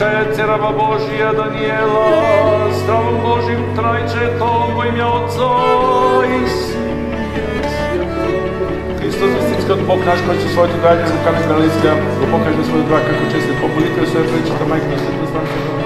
čecerama Božija Danijela, zdravom Božim trajčetom u ime Otca i Hristos istinska dubok naš koji će svojiti dalje za kamen Berlinska, dubok naš da svoju dva kako čestit populite u sve priče, to majke na sve